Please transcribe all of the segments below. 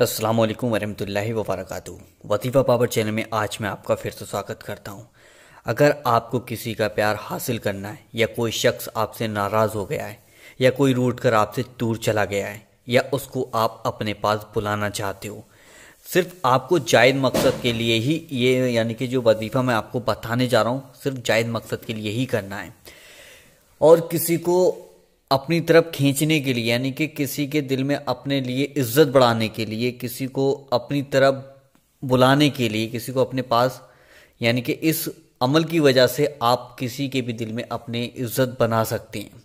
अस्सलाम वालेकुम वरहमतुल्लाहि वबरकातुहू। वतीफ़ा पावर चैनल में आज मैं आपका फिर से स्वागत करता हूँ। अगर आपको किसी का प्यार हासिल करना है, या कोई शख्स आपसे नाराज़ हो गया है, या कोई रूट कर आपसे दूर चला गया है, या उसको आप अपने पास बुलाना चाहते हो, सिर्फ़ आपको जायद मकसद के लिए ही ये, यानी कि जो वजीफ़ा मैं आपको बताने जा रहा हूँ, सिर्फ़ जायद मकसद के लिए ही करना है। और किसी को अपनी तरफ़ खींचने के लिए, यानी कि किसी के दिल में अपने लिए इज़्ज़त बढ़ाने के लिए, किसी को अपनी तरफ़ बुलाने के लिए, किसी को अपने पास, यानी कि इस अमल की वजह से आप किसी के भी दिल में अपनी इज़्ज़त बना सकते हैं।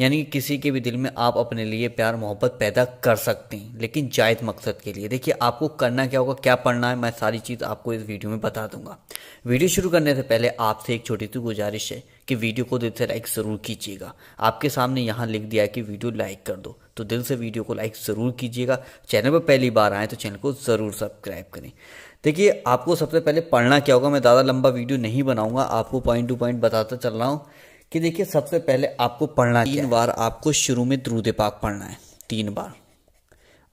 यानी कि किसी के भी दिल में आप अपने लिए प्यार, मोहब्बत पैदा कर सकते हैं, लेकिन जायद मकसद के लिए। देखिए, आपको करना क्या होगा, क्या पढ़ना है, मैं सारी चीज़ आपको इस वीडियो में बता दूँगा। वीडियो शुरू करने से पहले आपसे एक छोटी सी गुजारिश है कि वीडियो को दिल से लाइक ज़रूर कीजिएगा। आपके सामने यहाँ लिख दिया है कि वीडियो लाइक कर दो। तो दिल से वीडियो को लाइक ज़रूर कीजिएगा। चैनल पर पहली बार आए तो चैनल को ज़रूर सब्सक्राइब करें। देखिए, आपको सबसे पहले पढ़ना क्या होगा? मैं ज़्यादा लंबा वीडियो नहीं बनाऊँगा। आपको पॉइंट टू पॉइंट बताता चल रहा हूँ कि देखिए, सबसे पहले आपको पढ़ना तीन बार आपको शुरू में द्रूद पाक पढ़ना है। तीन बार।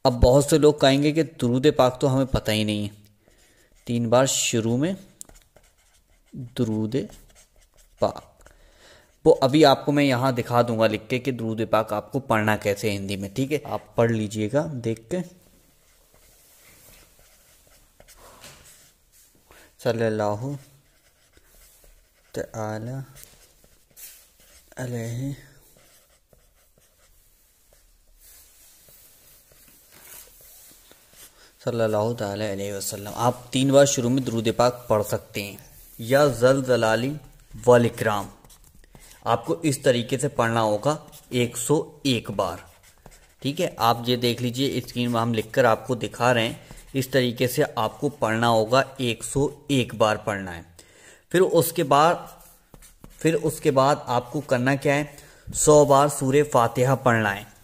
अब बहुत से लोग कहेंगे कि द्रूद पाक तो हमें पता ही नहीं है। तीन बार शुरू में द्रूद पाक। वो अभी आपको मैं यहाँ दिखा दूँगा लिख के कि द्रूद पाक आपको पढ़ना कैसे हिंदी में, ठीक है? आप पढ़ लीजिएगा, देख के। सल्लल्लाहु तआला अलैहि सल्लल्लाहु अलैहि वसल्लम। आप तीन बार शुरू में दरूद पाक पढ़ सकते हैं। या जल जलाली वलिक्राम आपको इस तरीके से पढ़ना होगा 101 बार। ठीक है? आप ये देख लीजिए स्क्रीन में हम लिखकर आपको दिखा रहे हैं, इस तरीके से आपको पढ़ना होगा 101 बार पढ़ना है। फिर उसके बाद, फिर उसके बाद आपको करना क्या है? सौ बार सूर्य फातिहा पढ़ना है।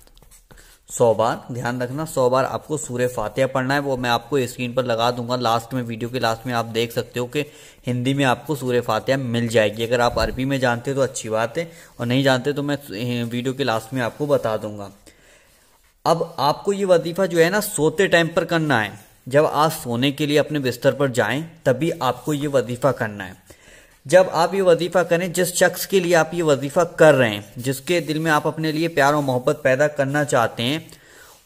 सौ बार, ध्यान रखना, सौ बार आपको सूर्य फातिहा पढ़ना है, वो मैं आपको स्क्रीन पर लगा दूँगा लास्ट में वीडियो के लास्ट में आप देख सकते हो कि हिंदी में आपको सूर्य फातिहा मिल जाएगी। अगर आप अरबी में जानते हो तो अच्छी बात है, और नहीं जानते तो मैं वीडियो के लास्ट में आपको बता दूँगा। अब आपको ये वजीफा जो है ना, सोते टाइम पर करना है। जब आप सोने के लिए अपने बिस्तर पर जाएँ, तभी आपको ये वजीफा करना है। जब आप ये वजीफ़ा करें, जिस शख्स के लिए आप ये वजीफ़ा कर रहे हैं, जिसके दिल में आप अपने लिए प्यार और मोहब्बत पैदा करना चाहते हैं,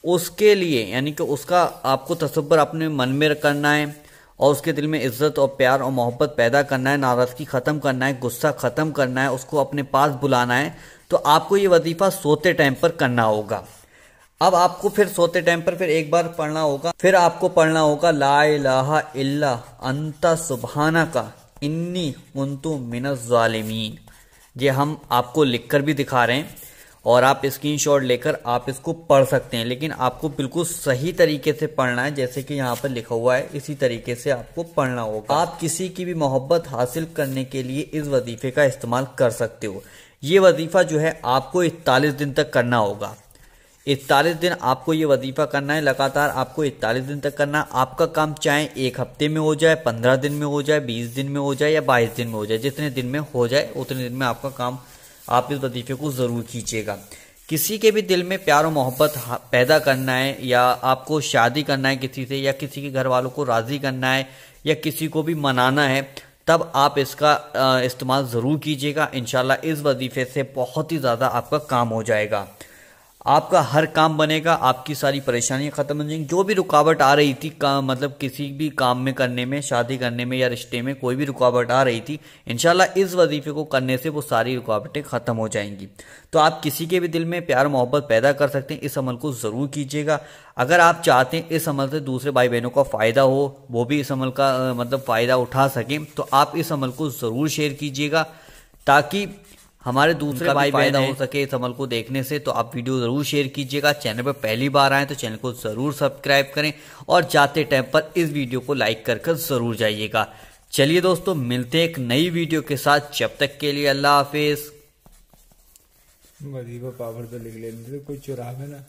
उसके लिए, यानी कि उसका आपको तस्वर अपने मन में करना है और उसके दिल में इज़्ज़त और प्यार और मोहब्बत पैदा करना है, नाराज़गी ख़त्म करना है, गुस्सा ख़त्म करना है, उसको अपने पास बुलाना है तो आपको ये वजीफ़ा सोते टाइम पर करना होगा। अब आपको फिर सोते टाइम पर फिर एक बार पढ़ना होगा, फिर आपको पढ़ना होगा, ला इलाहा इल्ला अंता सुबहाना का इन्नी कुंतु मिनज़ालिमीन ये हम आपको लिखकर भी दिखा रहे हैं और आप स्क्रीनशॉट लेकर आप इसको पढ़ सकते हैं, लेकिन आपको बिल्कुल सही तरीके से पढ़ना है, जैसे कि यहाँ पर लिखा हुआ है, इसी तरीके से आपको पढ़ना होगा। आप किसी की भी मोहब्बत हासिल करने के लिए इस वजीफे का इस्तेमाल कर सकते हो। ये वजीफा जो है, आपको इकतालीस दिन तक करना होगा। इकतालीस दिन आपको ये वजीफा करना है, लगातार आपको इकतालीस दिन तक करना है। आपका काम चाहे एक हफ़्ते में हो जाए, पंद्रह दिन में हो जाए, बीस दिन में हो जाए या बाईस दिन में हो जाए, जितने दिन में हो जाए, उतने दिन में आपका काम आप इस वजीफे को ज़रूर कीजिएगा। किसी के भी दिल में प्यार और मोहब्बत पैदा करना है या आपको शादी करना है किसी से या किसी के घर वालों को राज़ी करना है या किसी को भी मनाना है, तब आप इसका इस्तेमाल ज़रूर कीजिएगा। इनशाला इस वजीफे से बहुत ही ज़्यादा आपका काम हो जाएगा। आपका हर काम बनेगा आपकी सारी परेशानियाँ खत्म हो जाएँगी। जो भी रुकावट आ रही थी का, मतलब किसी भी काम में करने में शादी करने में या रिश्ते में कोई भी रुकावट आ रही थी इनशाला इस वजीफे को करने से वो सारी रुकावटें खत्म हो जाएँगी। तो आप किसी के भी दिल में प्यार मोहब्बत पैदा कर सकते हैं इस अमल को ज़रूर कीजिएगा। अगर आप चाहते हैं इस अमल से दूसरे भाई बहनों का फ़ायदा हो वो भी इस अमल का मतलब फ़ायदा उठा सकें तो आप इस अमल को ज़रूर शेयर कीजिएगा ताकि हमारे दूसरे भाई बहन हो सके इस अमल को देखने से तो आप वीडियो ज़रूर शेयर कीजिएगा। चैनल पर पहली बार आए तो चैनल को ज़रूर सब्सक्राइब करें और जाते टाइम पर इस वीडियो को लाइक कर कर ज़रूर जाइएगा। चलिए दोस्तों मिलते हैं एक नई वीडियो के साथ। जब तक के लिए अल्लाह हाफिज। पावर तो लिख लेने कोई चुरावे है ना?